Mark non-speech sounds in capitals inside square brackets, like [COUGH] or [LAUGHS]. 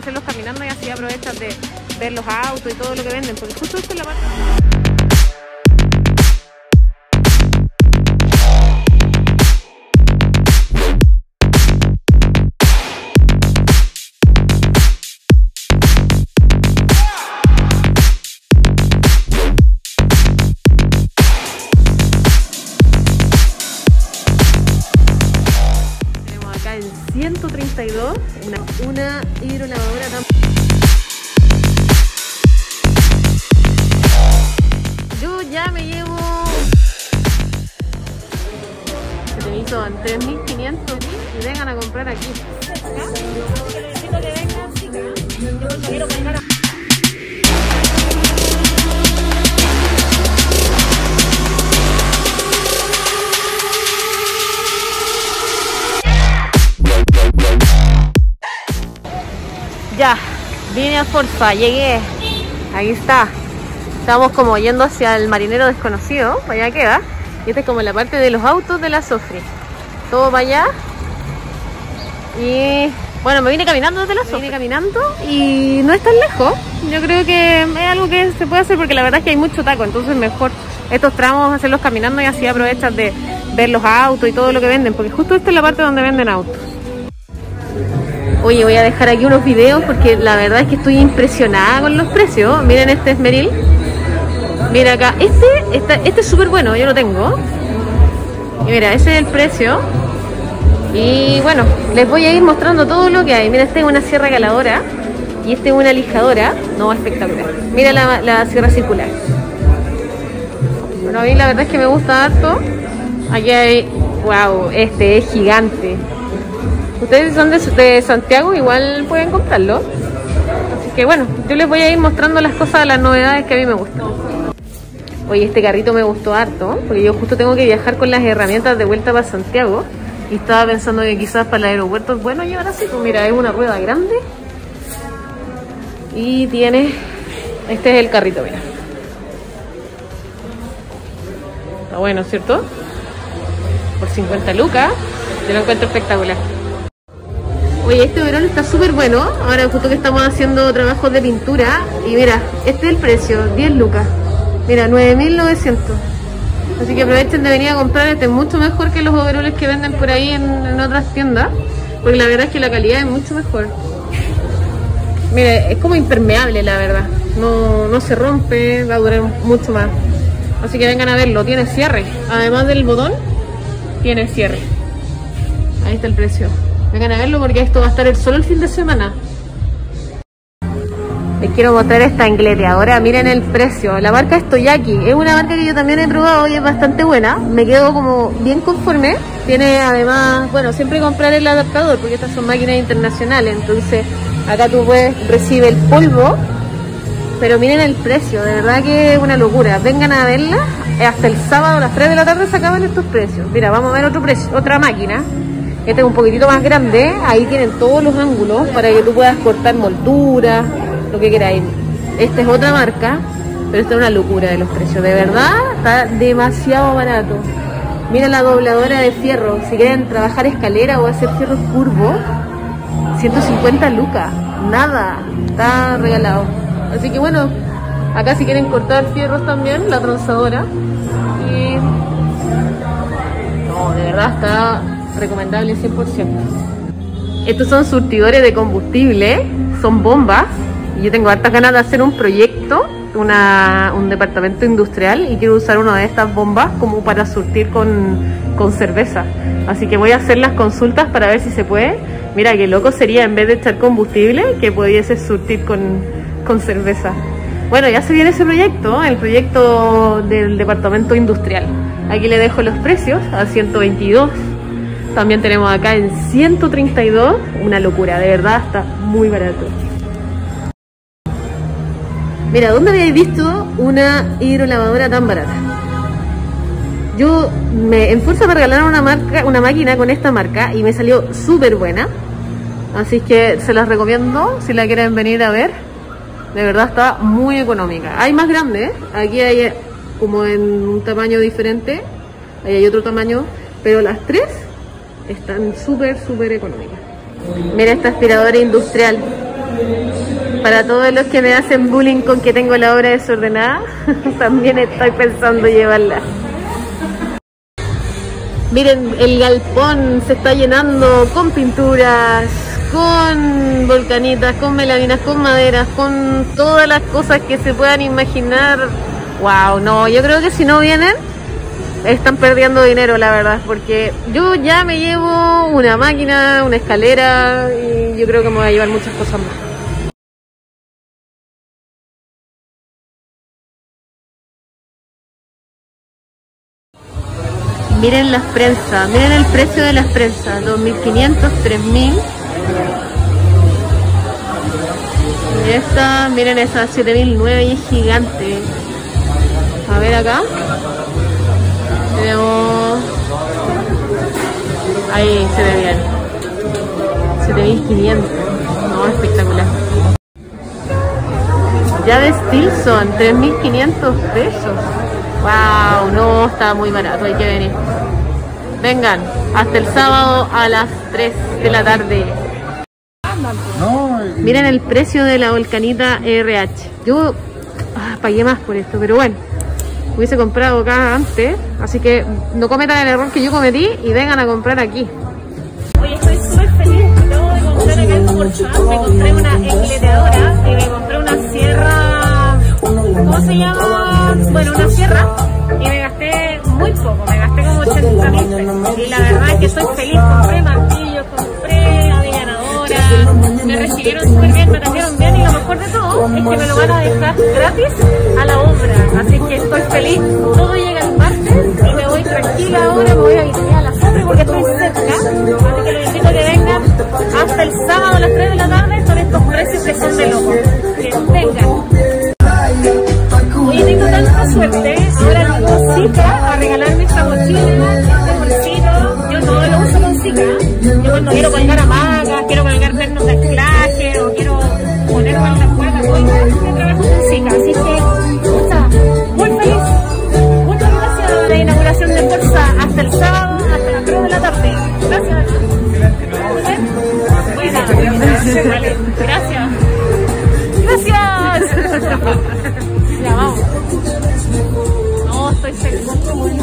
hacerlos caminando y así aprovechas de ver los autos y todo lo que venden, porque justo esto es la parte... Tenemos acá en 132 una, una hidrolavadora tan... Yo ya me llevo... Se me hizo en 3.500 y vengan a comprar aquí. Vine a Forza, llegué. Ahí está. Estamos como yendo hacia el marinero desconocido, para allá queda. Y esta es como la parte de los autos de la Sofri. Todo para allá. Y bueno, me vine caminando desde la Sofri. Vine caminando y no es tan lejos. Yo creo que es algo que se puede hacer porque la verdad es que hay mucho taco. Entonces mejor estos tramos hacerlos caminando y así aprovechas de ver los autos y todo lo que venden. Porque justo esta es la parte donde venden autos. Oye, voy a dejar aquí unos videos porque la verdad es que estoy impresionada con los precios. Miren este esmeril. Mira acá, este, está, este es súper bueno, yo lo tengo. Y mira, ese es el precio. Y bueno, les voy a ir mostrando todo lo que hay. Mira, este es una sierra caladora y este es una lijadora. No, espectacular. Mira la, la sierra circular. Bueno, a mí la verdad es que me gusta harto. Aquí hay, wow, este es gigante. Ustedes son de, Santiago, igual pueden comprarlo. Así que bueno, yo les voy a ir mostrando las cosas, las novedades que a mí me gustan. Oye, este carrito me gustó harto, porque yo justo tengo que viajar con las herramientas de vuelta para Santiago. Y estaba pensando que quizás para el aeropuerto es bueno llevar así. Pues mira, es una rueda grande. Y tiene... Este es el carrito, mira. Está bueno, ¿cierto? Por 50 lucas. Yo lo encuentro espectacular. Oye, este verano está súper bueno. Ahora justo que estamos haciendo trabajos de pintura. Y mira, este es el precio, 10 lucas. Mira, 9.900. Así que aprovechen de venir a comprar. Este es mucho mejor que los overoles que venden por ahí en, en otras tiendas. Porque la verdad es que la calidad es mucho mejor. Mira, es como impermeable la verdad. No, no se rompe, va a durar mucho más. Así que vengan a verlo. Tiene cierre. Además del botón, tiene cierre. Ahí está el precio. Vengan a verlo porque esto va a estar el solo el fin de semana. Les quiero mostrar esta ahora Miren el precio. La marca es Toyaki. Es una marca que yo también he probado y es bastante buena. Me quedo como bien conforme. Tiene además, bueno, siempre comprar el adaptador porque estas son máquinas internacionales. Entonces acá tú puedes recibir el polvo. Pero miren el precio. De verdad que es una locura. Vengan a verla. Hasta el sábado a las 3 de la tarde se acaban estos precios. Mira, vamos a ver otro precio, otra máquina. Este es un poquitito más grande, ahí tienen todos los ángulos para que tú puedas cortar molduras, lo que queráis. Esta es otra marca, pero esta es una locura de los precios. De verdad, está demasiado barato. Mira la dobladora de fierro. Si quieren trabajar escalera o hacer fierros curvos, 150 lucas. Nada, está regalado. Así que bueno, acá si quieren cortar fierros también, la transadora. Y... No, de verdad está recomendable 100%. Estos son surtidores de combustible, son bombas. Y yo tengo hartas ganas de hacer un proyecto, una, un departamento industrial y quiero usar una de estas bombas como para surtir con, con cerveza. Así que voy a hacer las consultas para ver si se puede. Mira, qué loco sería en vez de echar combustible que pudiese surtir con, con cerveza. Bueno, ya se viene ese proyecto, el proyecto del departamento industrial. Aquí le dejo los precios a 122 también tenemos acá en 132, una locura, de verdad está muy barato. Mira, ¿dónde habéis visto una hidrolavadora tan barata? Yo me en fuerza me regalaron una marca, una máquina con esta marca y me salió súper buena. Así que se las recomiendo si la quieren venir a ver. De verdad está muy económica. Hay más grandes, aquí hay como en un tamaño diferente, ahí hay otro tamaño, pero las tres están súper, súper económicas. Mira esta aspiradora industrial. Para todos los que me hacen bullying con que tengo la obra desordenada, [LAUGHS] también estoy pensando llevarla. Miren, el galpón se está llenando con pinturas, con volcanitas, con melaminas, con maderas, con todas las cosas que se puedan imaginar. Wow, no, yo creo que si no vienen, están perdiendo dinero, la verdad, porque yo ya me llevo una máquina, una escalera y yo creo que me voy a llevar muchas cosas más. Miren las prensas, miren el precio de las prensas, 2.500, 3.000. Esta, miren esa, 7.009 y es gigante. A ver acá. Tenemos... Ahí se ve bien. 7.500. No, espectacular. Ya de Steel son 3.500 pesos. Wow, no, está muy barato, hay que venir. Vengan, hasta el sábado a las 3 de la tarde. Miren el precio de la volcanita RH. Yo ah, pagué más por esto, pero bueno, hubiese comprado acá antes. Así que no cometan el error que yo cometí y vengan a comprar aquí. Hoy estoy súper feliz. Acabo de comprar acá en Me compré una encleteadora y me compré una sierra. ¿Cómo se llama? Bueno, una sierra. Y me gasté muy poco, me gasté como 80 mil pesos. Y la verdad es que estoy feliz. Compré martillos, compré avillanadora. Me recibieron súper bien, me atendieron bien y lo mejor de todo es que me lo van a dejar gratis a la obra. Así suerte, ahora tengo cita a regalarme esta mochila, este bolsito. Yo todo lo uso con cita. Yo cuando quiero colgar hamacas, quiero Pues, perfecto.